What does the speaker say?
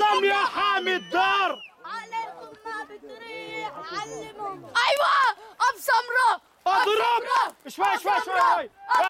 نظام يا حامي الدار عليكم ما بتريح علمهم. أيوه أبصمرة أضرب. شوي شوي شوي.